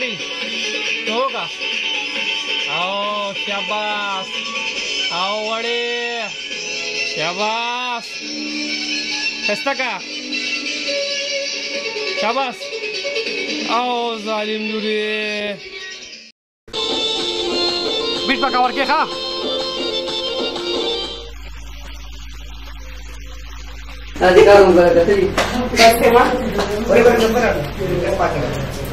रेडी तो का आओ शाबाश आओ वड़े शाबाश खस्ता का शाबाश आओ जालिम दूरी बीच पका और के खा अधिकार उनका कहते हैं बस सेवा बड़े बड़े नंबर आते हैं पाँच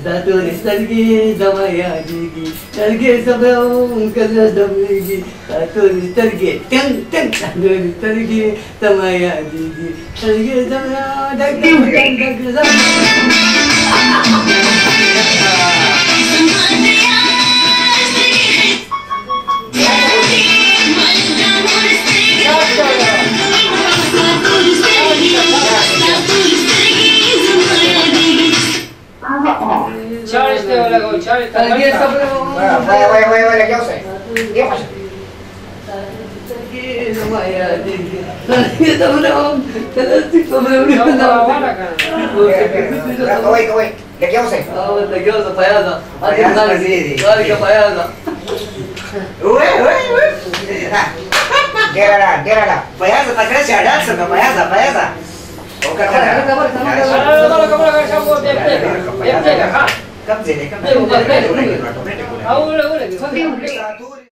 Satulis targi zamaya jigi Targi sabravun kaza zamigi Satulis targi teng teng Satulis targi zamaya jigi Targi zamaya dag dag dag dag Oke, oke, no oke, qué oke, qué oke, oke, oke, qué oke, oke, no oke, oke, ¿Qué oke, no oke, oke, no, qué oke, qué ¿Qué qué, oke, ¿Qué oke, oke, no oke, oke, ¿Qué oke, oke, no ¿Qué ¿Qué qué कब देने का मैं तो नहीं बोला तो नहीं बोला